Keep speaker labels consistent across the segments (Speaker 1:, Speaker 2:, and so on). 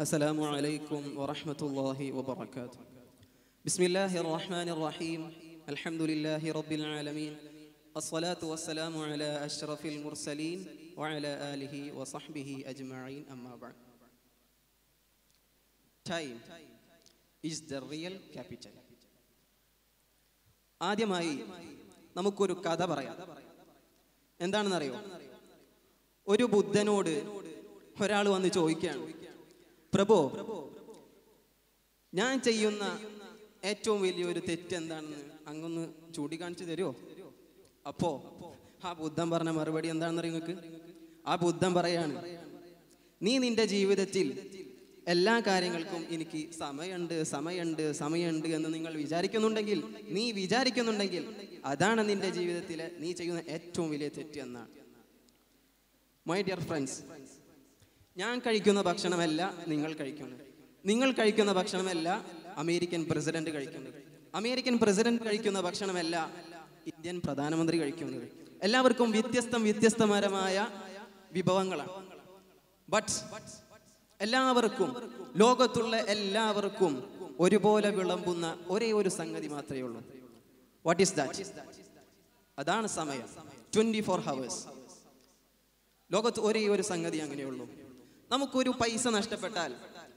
Speaker 1: السلام عليكم ورحمة الله وبركاته بسم الله الرحمن الرحيم الحمد لله رب العالمين الصلاة والسلام على أشرف المرسلين وعلى آله وصحبه أجمعين أما بعد Time is the real capital ആദ്യമായി നമുക്കൊരു കഥ പറയാം എന്താണെന്നറിയോ ഒരു ബുദ്ധനോട് ഒരാൾ വന്ന് ചോദിക്കുകയാണ് പ്രഭു ഞാൻ ചെയ്യുന്ന ഏറ്റവും വലിയൊരു തെറ്റ് എന്താണെന്ന് അങ്ങൊന്ന് ചൂണ്ടിക്കാണിച്ചു തരുമോ അപ്പോ ആ ബുദ്ധൻ പറഞ്ഞ മറുപടി എന്താണെന്ന് നിങ്ങൾക്ക് ആ ബുദ്ധൻ പറയാണ് നീ നിന്റെ ജീവിതത്തിൽ എല്ലാ കാര്യങ്ങൾക്കും എനിക്ക് സമയമുണ്ട് സമയമുണ്ട് സമയമുണ്ട് എന്ന് നിങ്ങൾ വിചാരിക്കുന്നുണ്ടെങ്കിൽ നീ വിചാരിക്കുന്നുണ്ടെങ്കിൽ അതാണ് നിന്റെ ജീവിതത്തിലെ നീ ചെയ്യുന്ന ഏറ്റവും വലിയ തെറ്റ് എന്നാണ്. മൈ ഡിയർ ഫ്രണ്ട്സ് ഞാൻ കഴിക്കുന്ന ഭക്ഷണമല്ല നിങ്ങൾ കഴിക്കുന്നത്. നിങ്ങൾ കഴിക്കുന്ന ഭക്ഷണമല്ല അമേരിക്കൻ പ്രസിഡന്റ് കഴിക്കുന്നത്. അമേരിക്കൻ പ്രസിഡന്റ് കഴിക്കുന്ന ഭക്ഷണമല്ല ഇന്ത്യൻ പ്രധാനമന്ത്രി കഴിക്കുന്നത്. എല്ലാവർക്കും വ്യത്യസ്തം വ്യത്യസ്തപരമായ വിഭവങ്ങളാണ്. ബട്ട് എല്ലാവർക്കും ലോകത്തുള്ള എല്ലാവർക്കും ഒരുപോലെ വിളമ്പുന്ന ഒരേ ഒരു സംഗതി മാത്രമേ ഉള്ളൂ. വാട്ട് ഈസ് ദാറ്റ് അതാണ് സമയം. ട്വന്റി ഫോർ ഹവേഴ്സ് ലോകത്ത് ഒരേ ഒരു സംഗതി അങ്ങനെയുള്ളൂ. നമുക്കൊരു പൈസ നഷ്ടപ്പെട്ടാൽ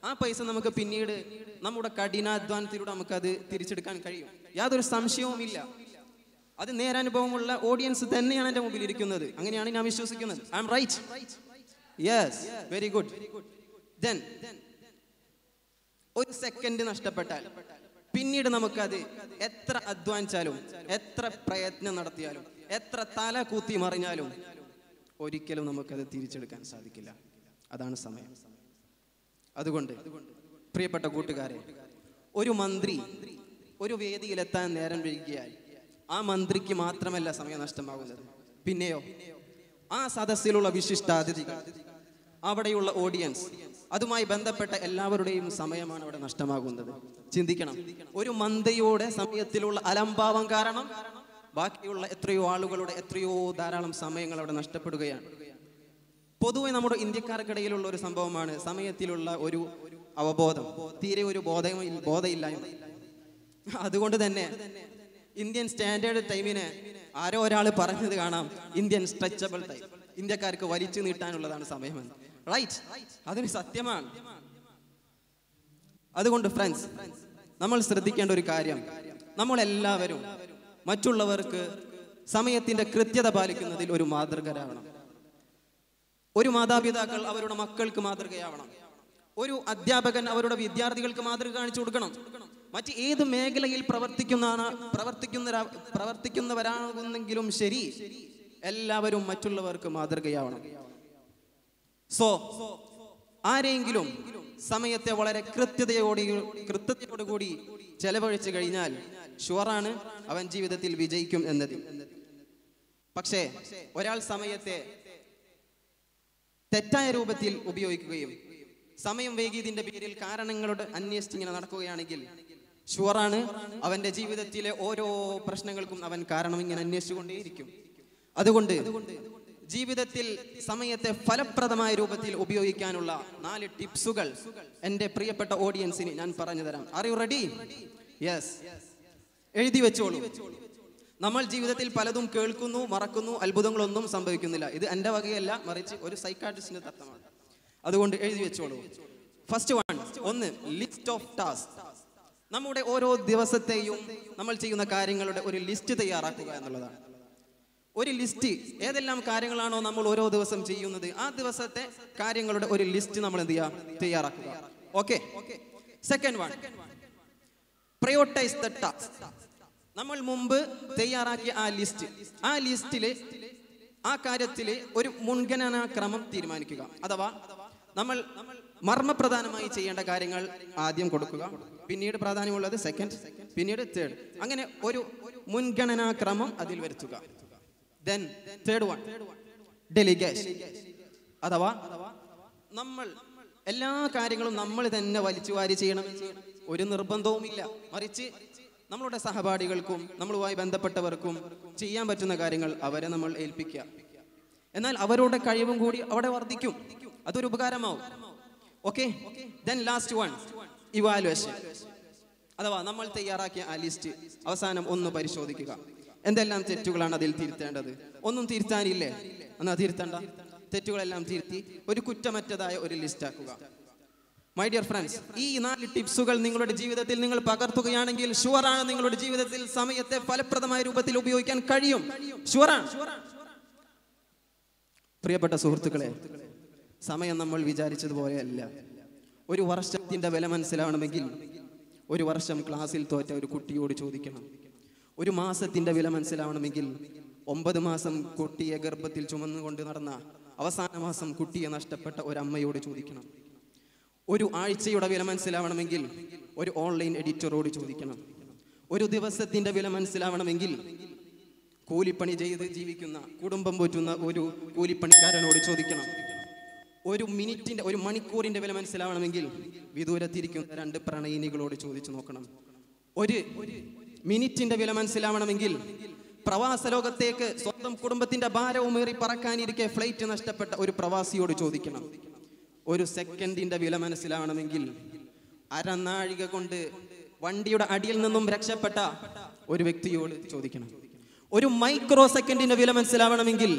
Speaker 1: ആ പൈസ നമുക്ക് പിന്നീട് നമ്മുടെ കഠിനാധ്വാനത്തിലൂടെ നമുക്കത് തിരിച്ചെടുക്കാൻ കഴിയും. യാതൊരു സംശയവുമില്ല. അത് നേരനുഭവമുള്ള ഓഡിയൻസ് തന്നെയാണ് എന്റെ മുമ്പിൽ ഇരിക്കുന്നത് അങ്ങനെയാണ് ഞാൻ വിശ്വസിക്കുന്നത്. I am right yes very good then ഒരു സെക്കൻഡ് നഷ്ടപ്പെട്ടാൽ പിന്നീട് നമുക്കത് എത്ര അധ്വാനിച്ചാലും എത്ര പ്രയത്നം നടത്തിയാലും എത്ര തല കൂത്തി മറിഞ്ഞാലും ഒരിക്കലും നമുക്കത് തിരിച്ചെടുക്കാൻ സാധിക്കില്ല. അതാണ് സമയം. അതുകൊണ്ട് പ്രിയപ്പെട്ട കൂട്ടുകാരെ ഒരു മന്ത്രി ഒരു വേദിയിലെത്താൻ നേരം വൈകിയാൽ ആ മന്ത്രിക്ക് മാത്രമല്ല സമയം നഷ്ടമാകുന്നത്. പിന്നെയോ ആ സദസ്സിലുള്ള വിശിഷ്ടാതിഥികൾ അവിടെയുള്ള ഓഡിയൻസ് അതുമായി ബന്ധപ്പെട്ട എല്ലാവരുടെയും സമയമാണ് അവിടെ നഷ്ടമാകുന്നത്. ചിന്തിക്കണം ഒരു മന്ത്രിയുടെ സമയത്തിലുള്ള അലംഭാവം കാരണം ബാക്കിയുള്ള എത്രയോ ആളുകളുടെ എത്രയോ ധാരാളം സമയങ്ങൾ അവിടെ നഷ്ടപ്പെടുകയാണ്. പൊതുവെ നമ്മുടെ ഇന്ത്യക്കാർക്കിടയിലുള്ള ഒരു സംഭവമാണ് സമയത്തിലുള്ള ഒരു അവബോധം. തീരെ ഒരു ബോധം ബോധമില്ലായ്മ. അതുകൊണ്ട് തന്നെ ഇന്ത്യൻ സ്റ്റാൻഡേർഡ് ടൈമിന് ആരോ ഒരാൾ പറഞ്ഞത് കാണാം ഇന്ത്യൻ സ്ട്രെച്ചബിൾ ടൈം. ഇന്ത്യക്കാർക്ക് വലിച്ചു നീട്ടാനുള്ളതാണ് സമയമെന്ന്. റൈറ്റ് അതൊരു സത്യമാണ്. അതുകൊണ്ട് ഫ്രണ്ട്സ് നമ്മൾ ശ്രദ്ധിക്കേണ്ട ഒരു കാര്യം. നമ്മളെല്ലാവരും മറ്റുള്ളവർക്ക് സമയത്തിന്റെ കൃത്യത പാലിക്കുന്നതിൽ ഒരു മാതൃകരാവണം ഒരു മാതാപിതാക്കൾ അവരുടെ മക്കൾക്ക് മാതൃകയാവണം. ഒരു അധ്യാപകൻ അവരുടെ വിദ്യാർത്ഥികൾക്ക് മാതൃക കാണിച്ചു കൊടുക്കണം. മറ്റ് ഏത് മേഖലയിൽ പ്രവർത്തിക്കുന്ന പ്രവർത്തിക്കുന്ന പ്രവർത്തിക്കുന്നവരാകുന്നെങ്കിലും ശരി എല്ലാവരും മറ്റുള്ളവർക്ക് മാതൃകയാവണം. സോ ആരെങ്കിലും സമയത്തെ വളരെ കൃത്യതയോടെ കൃത്യതയോടുകൂടി ചെലവഴിച്ചു കഴിഞ്ഞാൽ ഷുവറാണ് അവൻ ജീവിതത്തിൽ വിജയിക്കും എന്നത്. പക്ഷേ ഒരാൾ സമയത്തെ തെറ്റായ രൂപത്തിൽ ഉപയോഗിക്കുകയും സമയം വൈകിയതിന്റെ പേരിൽ കാരണങ്ങളോട് അന്വേഷിച്ച് ഇങ്ങനെ നടക്കുകയാണെങ്കിൽ ഷുവറാണ് അവന്റെ ജീവിതത്തിലെ ഓരോ പ്രശ്നങ്ങൾക്കും അവൻ കാരണം ഇങ്ങനെ അന്വേഷിച്ചുകൊണ്ടേയിരിക്കും. അതുകൊണ്ട് ജീവിതത്തിൽ സമയത്തെ ഫലപ്രദമായ രൂപത്തിൽ ഉപയോഗിക്കാനുള്ള നാല് ടിപ്സുകൾ എന്റെ പ്രിയപ്പെട്ട ഓഡിയൻസിന് ഞാൻ പറഞ്ഞു തരാം. ആർ യു റെഡി യെസ് എഴുതി വെച്ചോളൂ. നമ്മൾ ജീവിതത്തിൽ പലതും കേൾക്കുന്നു മറക്കുന്നു അത്ഭുതങ്ങളൊന്നും സംഭവിക്കുന്നില്ല. ഇത് എന്റെ വകയല്ല മറിച്ച് ഒരു സൈക്കാട്രിസ്റ്റിന്റെ തത്വമാണ്. അതുകൊണ്ട് എഴുതി വെച്ചോളൂ. ഫസ്റ്റ് വൺ ഒന്ന് ലിസ്റ്റ് ഓഫ് ടാസ്ക് നമ്മുടെ ഓരോ ദിവസത്തെയും നമ്മൾ ചെയ്യുന്ന കാര്യങ്ങളുടെ ഒരു ലിസ്റ്റ് തയ്യാറാക്കുക എന്നുള്ളതാണ്. ഒരു ലിസ്റ്റ് ഏതെല്ലാം കാര്യങ്ങളാണോ നമ്മൾ ഓരോ ദിവസം ചെയ്യുന്നത് ആ ദിവസത്തെ കാര്യങ്ങളുടെ ഒരു ലിസ്റ്റ് നമ്മൾ എന്ത് ചെയ്യുക? തയ്യാറാക്കുക. Okay second one prioritize the task നമ്മൾ മുമ്പ് തയ്യാറാക്കിയ ആ ലിസ്റ്റ് ആ ലിസ്റ്റിൽ ആ കാര്യത്തിൽ ഒരു മുൻഗണനാ ക്രമം തീരുമാനിക്കുക. അഥവാ നമ്മൾ മർമ്മപ്രധാനമായി ചെയ്യേണ്ട കാര്യങ്ങൾ ആദ്യം കൊടുക്കുക. പിന്നീട് പ്രാധാന്യമുള്ളത് സെക്കൻഡ് പിന്നീട് തേർഡ് അങ്ങനെ ഒരു മുൻഗണനാ ക്രമം അതിൽ വരുത്തുക. ദെൻ തേർഡ് വൺ ഡെലിഗേഷൻ അഥവാ നമ്മൾ എല്ലാ കാര്യങ്ങളും നമ്മൾ തന്നെ വലിച്ചു വാരി ചെയ്യണമെന്ന് ഒരു നിർബന്ധവുമില്ല. മറിച്ച് നമ്മളുടെ സഹപാഠികൾക്കും നമ്മളുമായി ബന്ധപ്പെട്ടവർക്കും ചെയ്യാൻ പറ്റുന്ന കാര്യങ്ങൾ അവരെ നമ്മൾ ഏൽപ്പിക്കുക. എന്നാൽ അവരുടെ കഴിവും കൂടി അവിടെ വർദ്ധിക്കും. അതൊരു ഉപകാരമാവും. Okay then last one evaluation അഥവാ നമ്മൾ തയ്യാറാക്കിയ ആ ലിസ്റ്റ് അവസാനം ഒന്ന് പരിശോധിക്കുക. എന്തെല്ലാം തെറ്റുകളാണ് അതിൽ തിരുത്തേണ്ടത്? ഒന്നും തിരുത്താനില്ലേ? എന്നാ തിരുത്തണ്ട. തെറ്റുകളെല്ലാം തിരുത്തി ഒരു കുറ്റമറ്റതായ ഒരു ലിസ്റ്റ് ആക്കുക. മൈ ഡിയർ ഫ്രണ്ട്സ് ഈ നാല് ടിപ്സുകൾ നിങ്ങളുടെ ജീവിതത്തിൽ നിങ്ങൾ പകർത്തുകയാണെങ്കിൽ ഷുവറാണ് നിങ്ങളുടെ ജീവിതത്തിൽ സമയത്തെ ഫലപ്രദമായ രൂപത്തിൽ ഉപയോഗിക്കാൻ കഴിയും. ഷുവറാണ്. പ്രിയപ്പെട്ട സുഹൃത്തുക്കളെ സമയം നമ്മൾ വിചാരിച്ചതുപോലെയല്ല ഒരു വർഷത്തിന്റെ വില മനസ്സിലാവണമെങ്കിൽ ഒരു വർഷം ക്ലാസ്സിൽ തോറ്റ ഒരു കുട്ടിയോട് ചോദിക്കണം. ഒരു മാസത്തിന്റെ വില മനസ്സിലാവണമെങ്കിൽ ഒമ്പത് മാസം കുട്ടിയെ ഗർഭത്തിൽ ചുമന്നുകൊണ്ട് നടന്ന അവസാന മാസം കുട്ടിയെ നഷ്ടപ്പെട്ട ഒരമ്മയോട് ചോദിക്കണം. ഒരു ആഴ്ചയുടെ വില മനസ്സിലാവണമെങ്കിൽ ഒരു ഓൺലൈൻ എഡിറ്ററോട് ചോദിക്കണം. ഒരു ദിവസത്തിന്റെ വില മനസ്സിലാവണമെങ്കിൽ കൂലിപ്പണി ചെയ്ത് ജീവിക്കുന്ന കുടുംബം പോറ്റുന്ന ഒരു കൂലിപ്പണിക്കാരനോട് ചോദിക്കണം. ഒരു മിനിറ്റിന്റെ ഒരു മണിക്കൂറിന്റെ വില മനസ്സിലാവണമെങ്കിൽ വിദൂരത്തിരിക്കുന്ന രണ്ട് പ്രണയിനികളോട് ചോദിച്ചു നോക്കണം. ഒരു മിനിറ്റിന്റെ വില മനസ്സിലാവണമെങ്കിൽ പ്രവാസ ലോകത്തേക്ക് സ്വന്തം കുടുംബത്തിന്റെ ഏറി പറക്കാനിരിക്കെ ഫ്ലൈറ്റ് നഷ്ടപ്പെട്ട ഒരു പ്രവാസിയോട് ചോദിക്കണം. ഒരു സെക്കൻഡിന്റെ വില മനസ്സിലാവണമെങ്കിൽ അരനാഴിക കൊണ്ട് വണ്ടിയുടെ അടിയിൽ നിന്നും രക്ഷപ്പെട്ട ഒരു വ്യക്തിയോട് ചോദിക്കണം. ഒരു മൈക്രോ സെക്കൻഡിന്റെ വില മനസ്സിലാവണമെങ്കിൽ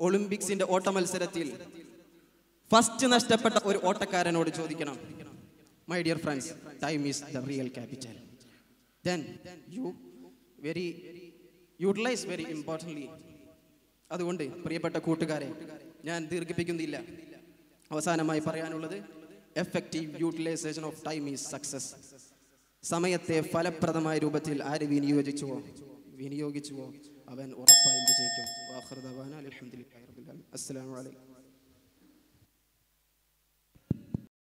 Speaker 1: ഒളിമ്പിക്സിന്റെ ഓട്ട മത്സരത്തിൽ ഫസ്റ്റ് നഷ്ടപ്പെട്ട ഒരു ഓട്ടക്കാരനോട് ചോദിക്കണം. My dear friends time is the real capital then you very utilize very importantly അതുകൊണ്ട് പ്രിയപ്പെട്ട കൂട്ടുകാരെ ഞാൻ ദീർഘിപ്പിക്കുന്നില്ല. അവസാനമായി പറയാനുള്ളത് effective utilization of time is success സമയത്തെ ഫലപ്രദമായ രൂപത്തിൽ ആര് വിനിയോജിച്ചുവോ വിനിയോഗിച്ചുവോ? അവൻ ഉറപ്പായും വിജയിക്കും. അസ്സലാമു അലൈക്കും.